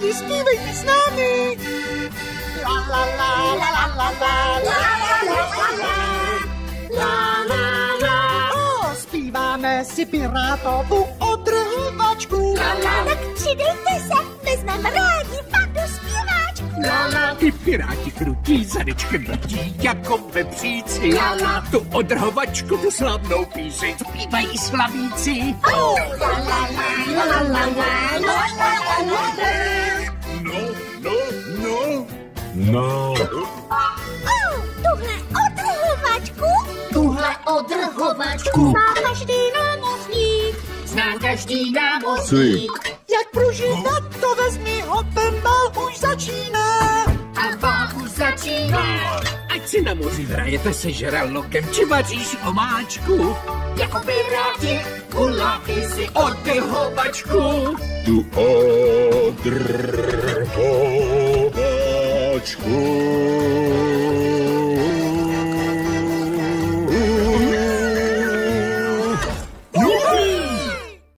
rádi, zpívejte s námi. La la la la la la la la la la O, zpíváme si pirátovu odrhovačku. Tak přidejte se, vezmeme rádi pandu zpěváčku. Lala, ty piráti krutí, zadečkem vrtí, jako ve příci. Lala, tu odrhovačku, tu slavnou píseň, zpívají slavíci. Oh, la la la la la la la la No, Oh, tuhle odrhovačku Tuhle odrhovačku má každý námořník. zná každý námořník. Jak pružina, to vezmi ho, ten bal už začíná. A bál už začíná. Ať si na moři hrajete se žralokem, či vaříš omáčku. Jako piráti, kulatý si Odrhovačku. tu much good.